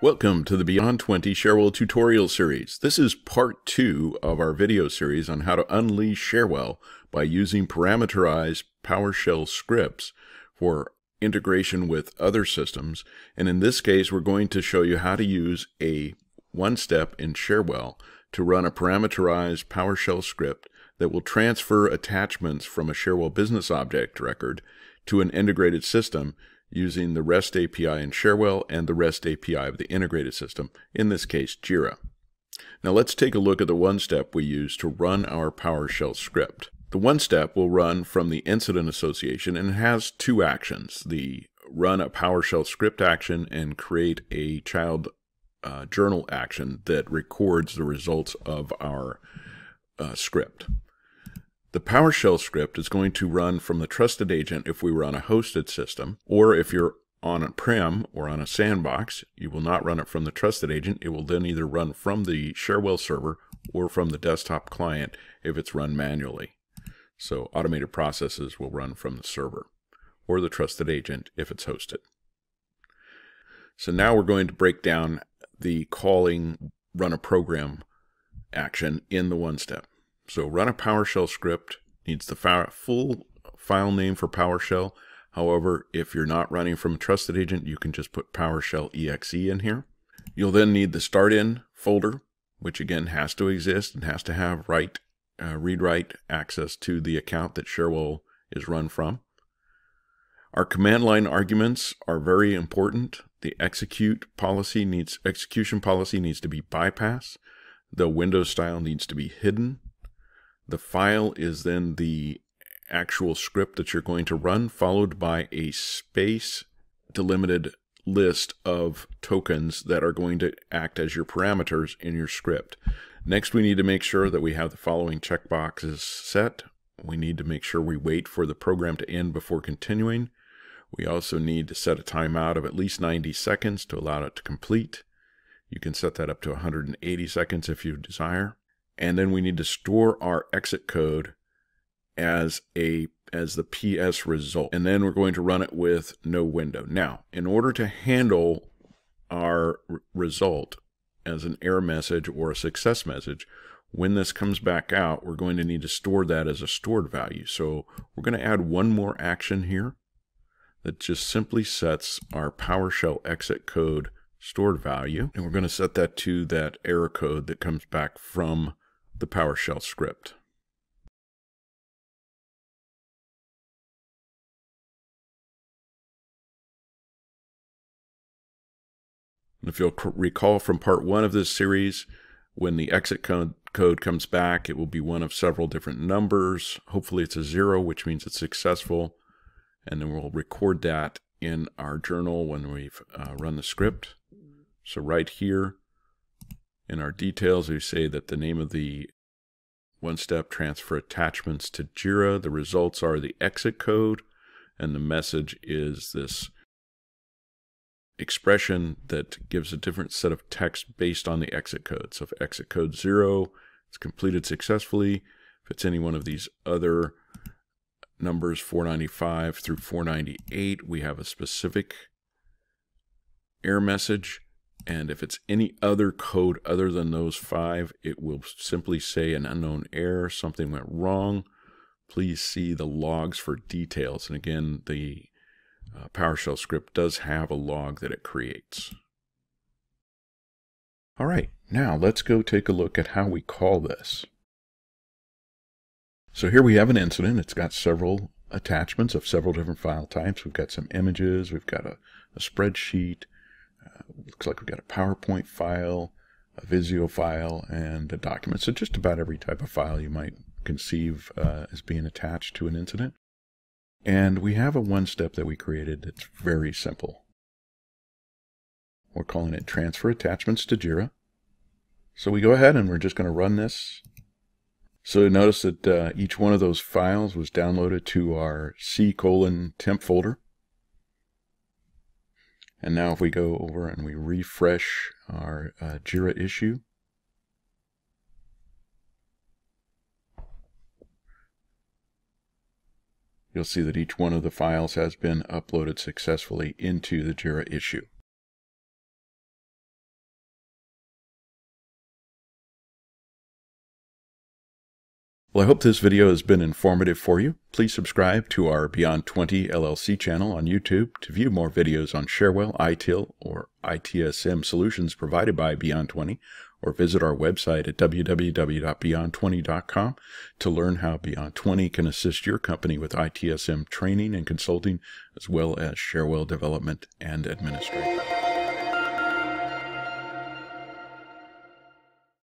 Welcome to the Beyond 20 Cherwell tutorial series. This is part two of our video series on how to unleash Cherwell by using parameterized PowerShell scripts for integration with other systems. And in this case, we're going to show you how to use a one step in Cherwell to run a parameterized PowerShell script that will transfer attachments from a Cherwell business object record to an integrated system using the REST API in Cherwell and the REST API of the integrated system, in this case, Jira. Now let's take a look at the one step we use to run our PowerShell script. The one step will run from the incident association and has two actions, the run a PowerShell script action and create a child uh, journal action that records the results of our uh, script. The PowerShell script is going to run from the trusted agent if we were on a hosted system, or if you're on a prem or on a sandbox, you will not run it from the trusted agent. It will then either run from the Cherwell server or from the desktop client if it's run manually. So automated processes will run from the server or the trusted agent if it's hosted. So now we're going to break down the calling run a program action in the one step. So run a PowerShell script needs the full file name for PowerShell. However, if you're not running from a trusted agent, you can just put PowerShell exe in here. You'll then need the start in folder, which again has to exist and has to have write, uh, read write access to the account that Cherwell is run from. Our command line arguments are very important. The execute policy needs execution policy needs to be bypassed. The window style needs to be hidden. The file is then the actual script that you're going to run, followed by a space delimited list of tokens that are going to act as your parameters in your script. Next, we need to make sure that we have the following checkboxes set. We need to make sure we wait for the program to end before continuing. We also need to set a timeout of at least 90 seconds to allow it to complete. You can set that up to 180 seconds if you desire and then we need to store our exit code as a as the PS result. And then we're going to run it with no window. Now, in order to handle our result as an error message or a success message, when this comes back out, we're going to need to store that as a stored value. So we're going to add one more action here that just simply sets our PowerShell exit code stored value. And we're going to set that to that error code that comes back from the PowerShell script. And if you'll recall from part one of this series, when the exit code, code comes back, it will be one of several different numbers. Hopefully it's a zero, which means it's successful. And then we'll record that in our journal when we've uh, run the script. So right here, in our details, we say that the name of the one-step transfer attachments to Jira. The results are the exit code, and the message is this expression that gives a different set of text based on the exit code. So if exit code 0, it's completed successfully. If it's any one of these other numbers 495 through 498, we have a specific error message. And if it's any other code other than those five, it will simply say an unknown error, something went wrong. Please see the logs for details. And again, the uh, PowerShell script does have a log that it creates. All right, now let's go take a look at how we call this. So here we have an incident. It's got several attachments of several different file types. We've got some images, we've got a, a spreadsheet, uh, looks like we've got a PowerPoint file, a Visio file, and a document. So just about every type of file you might conceive uh, as being attached to an incident. And we have a one step that we created that's very simple. We're calling it transfer attachments to Jira. So we go ahead and we're just going to run this. So notice that uh, each one of those files was downloaded to our C colon temp folder. And now if we go over and we refresh our uh, JIRA issue, you'll see that each one of the files has been uploaded successfully into the JIRA issue. Well, I hope this video has been informative for you. Please subscribe to our Beyond 20 LLC channel on YouTube to view more videos on Cherwell, ITIL, or ITSM solutions provided by Beyond 20, or visit our website at www.beyond20.com to learn how Beyond 20 can assist your company with ITSM training and consulting, as well as Cherwell development and administration.